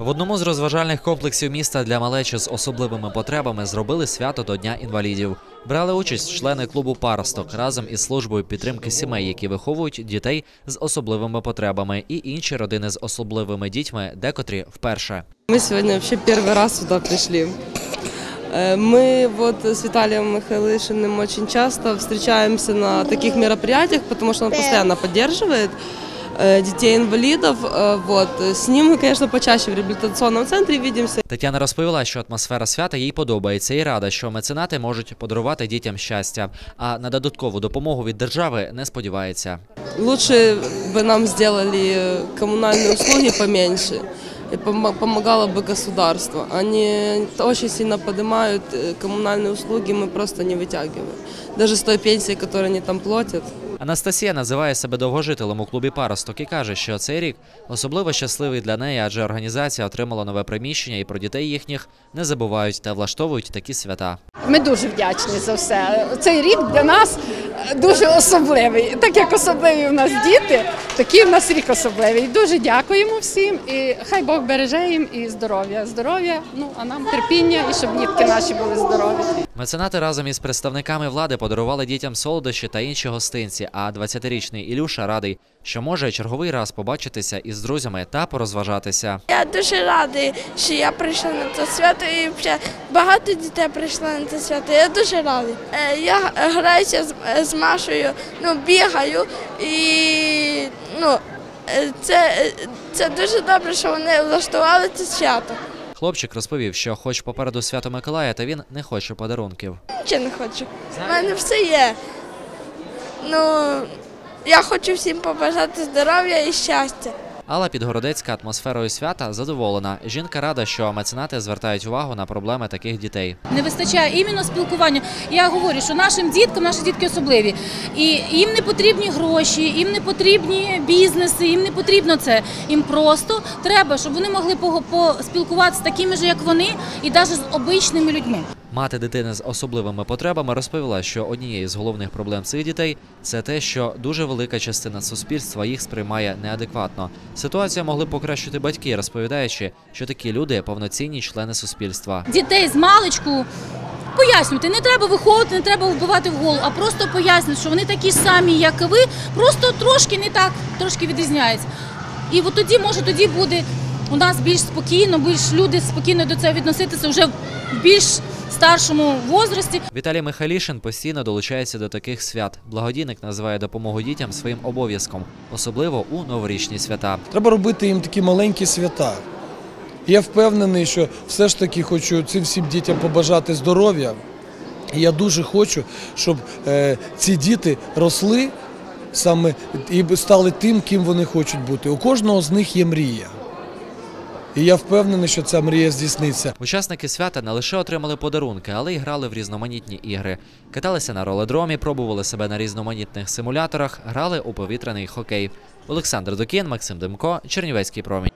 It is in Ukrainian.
В одному з розважальних комплексів міста для малечі з особливими потребами зробили свято до Дня інвалідів. Брали участь члени клубу Паросток разом із службою підтримки сімей, які виховують дітей з особливими потребами, і інші родини з особливими дітьми, декотрі вперше. Мы сегодня вообще первый раз сюда пришли. Э, Мы вот с Виталием Михайлишиным очень часто встречаемся на таких мероприятиях, потому что он постоянно поддерживает э, детей-инвалидов. Э, Вот. С ним мы, конечно, почаще в реабилитационном центре видимся. Тетяна розповіла, що атмосфера свята їй подобається і рада, що меценати можуть подарувати дітям щастя, а на додаткову допомогу від держави не сподівається. Лучше бы нам сделали э, коммунальные услуги поменьше и помо- помогало бы государство. Они очень сильно поднимают э, коммунальные услуги, мы просто не вытягиваем. Даже с той пенсии, которую они там платят. Анастасія називає себе довгожителем у клубі Паросток і каже, що цей рік особливо щасливий для неї, адже організація отримала нове приміщення і про дітей їхніх не забувають та влаштовують такі свята. Ми дуже вдячні за все. Цей рік для нас дуже особливий. Так як особливі у нас діти, такий у нас рік особливий. Дуже дякуємо всім і хай Бог береже їм і здоров'я. Здоров'я, ну а нам терпіння і щоб дітки наші були здорові. Меценати разом із представниками влади подарували дітям солодощі та інші гостинці. А 20-річний Ілюша радий, що може черговий раз побачитися із друзями та порозважатися. Я дуже радий, що я прийшла на це свято і ще багато дітей прийшло на це свято. Я дуже радий. Е, Я граюся з, е, з Машею, ну бігаю і ну е, це, це дуже добре, що вони влаштували це свято. Хлопчик розповів, що хоч попереду свято Миколая, та він не хоче подарунків. Нічого не хочу. У мене все є. Ну я хочу всім побажати здоров'я і щастя. Алла Підгородецька атмосферою свята задоволена. Жінка рада, що меценати звертають увагу на проблеми таких дітей. не вистачає іменно спілкування. Я говорю, що нашим діткам наші дітки особливі, і їм не потрібні гроші, їм не потрібні бізнеси, їм не потрібно це. Їм просто треба, щоб вони могли пого- поспілкуватися з такими ж, як вони, і навіть з обичними людьми. Мати дитини з особливими потребами розповіла, що однією з головних проблем цих дітей це те, що дуже велика частина суспільства їх сприймає неадекватно. Ситуацію могли покращити батьки, розповідаючи, що такі люди повноцінні члени суспільства. Дітей з маличку. Пояснювати, не треба виходити, не треба вбивати в голову, а просто пояснювати, що вони такі самі, як і ви, просто трошки не так, трошки відрізняються. І от тоді, може, тоді буде у нас більш спокійно, більш люди спокійно до цього відноситися вже в більш старшому возрасті. Віталій Михайлішин постійно долучається до таких свят. Благодійник називає допомогу дітям своїм обов'язком, особливо у новорічні свята. Треба робити їм такі маленькі свята. Я впевнений, що все ж таки хочу цим всім дітям побажати здоров'я. І я дуже хочу, щоб е, ці діти росли саме і стали тим, ким вони хочуть бути. У кожного з них є мрія. І я впевнений, що ця мрія здійсниться. Учасники свята не лише отримали подарунки, але й грали в різноманітні ігри. Каталися на роледромі, пробували себе на різноманітних симуляторах, грали у повітряний хокей. Олександр Докін, Максим Демко, Чернівецький промінь.